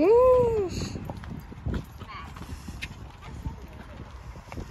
Ooh.